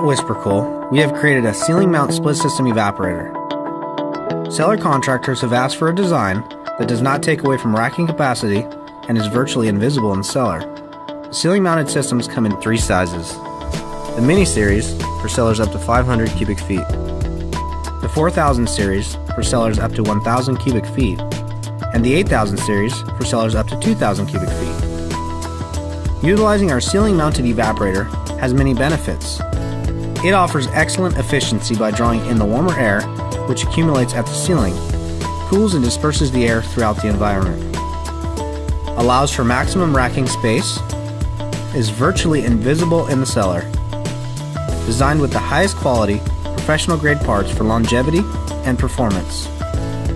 WhisperKOOL, we have created a ceiling mount split system evaporator. Cellar contractors have asked for a design that does not take away from racking capacity and is virtually invisible in the cellar. Ceiling mounted systems come in three sizes. The Mini Series for cellars up to 500 cubic feet. The 4000 Series for cellars up to 1000 cubic feet. And the 8000 Series for cellars up to 2000 cubic feet. Utilizing our ceiling mounted evaporator has many benefits. It offers excellent efficiency by drawing in the warmer air, which accumulates at the ceiling, cools and disperses the air throughout the environment, allows for maximum racking space, is virtually invisible in the cellar, designed with the highest quality, professional grade parts for longevity and performance,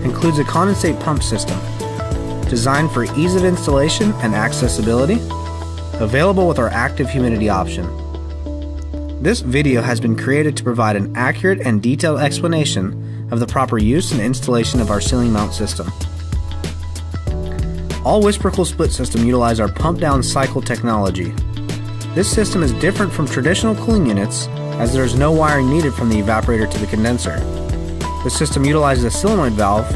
includes a condensate pump system, designed for ease of installation and accessibility, available with our active humidity option. This video has been created to provide an accurate and detailed explanation of the proper use and installation of our ceiling mount system. All WhisperKOOL split system utilize our pump down cycle technology. This system is different from traditional cooling units as there is no wiring needed from the evaporator to the condenser. The system utilizes a solenoid valve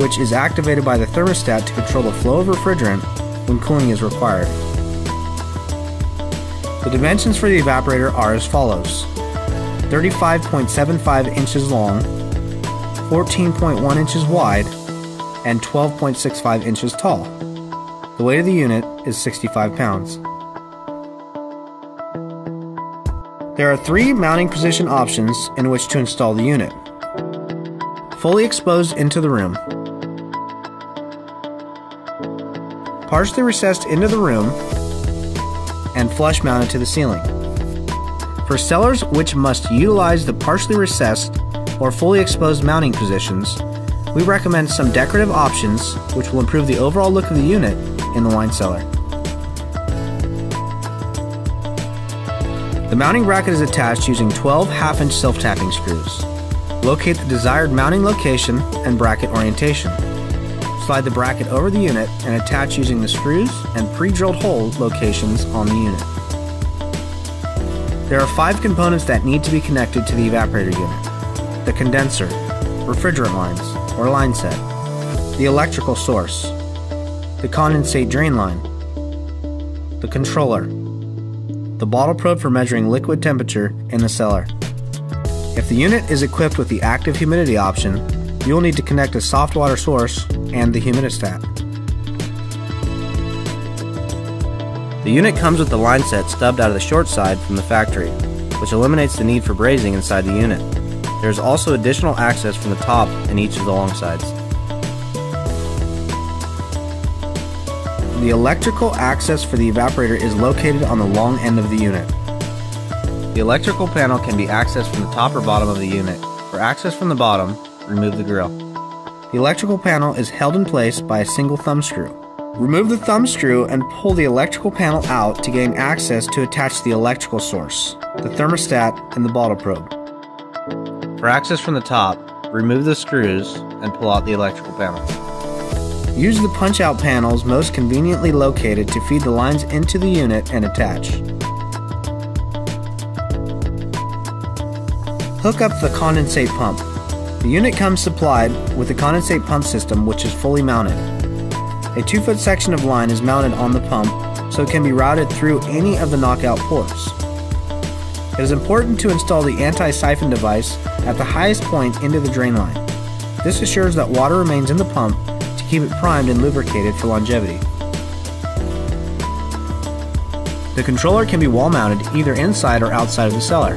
which is activated by the thermostat to control the flow of refrigerant when cooling is required. The dimensions for the evaporator are as follows 35.75 inches long, 14.1 inches wide, and 12.65 inches tall. The weight of the unit is 65 pounds. There are three mounting position options in which to install the unit. Fully exposed into the room, partially recessed into the room, and flush mounted to the ceiling. For cellars which must utilize the partially recessed or fully exposed mounting positions, we recommend some decorative options which will improve the overall look of the unit in the wine cellar. The mounting bracket is attached using 12 half inch self tapping screws. Locate the desired mounting location and bracket orientation. Slide the bracket over the unit and attach using the screws and pre-drilled hole locations on the unit. There are five components that need to be connected to the evaporator unit. The condenser, refrigerant lines, or line set, the electrical source, the condensate drain line, the controller, the bottle probe for measuring liquid temperature in the cellar. If the unit is equipped with the active humidity option, you will need to connect a soft water source and the humidistat. The unit comes with the line set stubbed out of the short side from the factory, which eliminates the need for brazing inside the unit. There is also additional access from the top in each of the long sides. The electrical access for the evaporator is located on the long end of the unit. The electrical panel can be accessed from the top or bottom of the unit. For access from the bottom, remove the grill. The electrical panel is held in place by a single thumb screw. Remove the thumb screw and pull the electrical panel out to gain access to attach the electrical source, the thermostat, and the bottle probe. For access from the top, remove the screws and pull out the electrical panel. Use the punch out panels most conveniently located to feed the lines into the unit and attach. Hook up the condensate pump. The unit comes supplied with a condensate pump system which is fully mounted. A 2 foot section of line is mounted on the pump so it can be routed through any of the knockout ports. It is important to install the anti-siphon device at the highest point into the drain line. This assures that water remains in the pump to keep it primed and lubricated for longevity. The controller can be wall mounted either inside or outside of the cellar.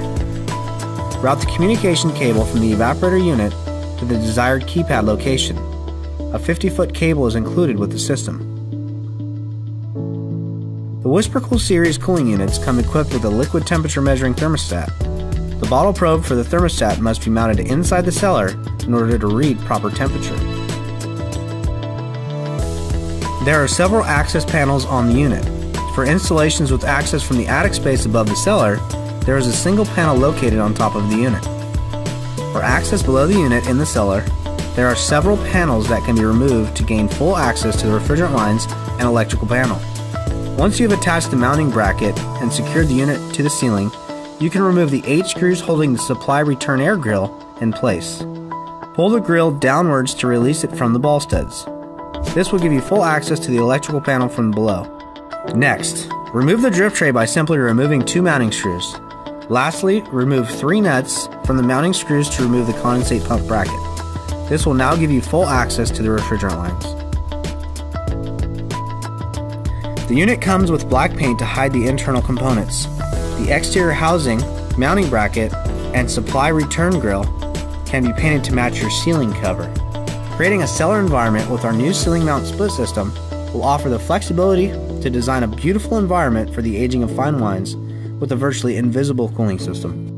Route the communication cable from the evaporator unit to the desired keypad location. A 50 foot cable is included with the system. The WhisperKOOL series cooling units come equipped with a liquid temperature measuring thermostat. The bottle probe for the thermostat must be mounted inside the cellar in order to read proper temperature. There are several access panels on the unit. For installations with access from the attic space above the cellar, there is a single panel located on top of the unit. For access below the unit in the cellar, there are several panels that can be removed to gain full access to the refrigerant lines and electrical panel. Once you have attached the mounting bracket and secured the unit to the ceiling, you can remove the 8 screws holding the supply return air grill in place. Pull the grill downwards to release it from the ball studs. This will give you full access to the electrical panel from below. Next, remove the drip tray by simply removing two mounting screws. Lastly, remove three nuts from the mounting screws to remove the condensate pump bracket. This will now give you full access to the refrigerant lines. The unit comes with black paint to hide the internal components. The exterior housing, mounting bracket, and supply return grill can be painted to match your ceiling cover. Creating a cellar environment with our new ceiling mount split system will offer the flexibility to design a beautiful environment for the aging of fine wines with a virtually invisible cooling system.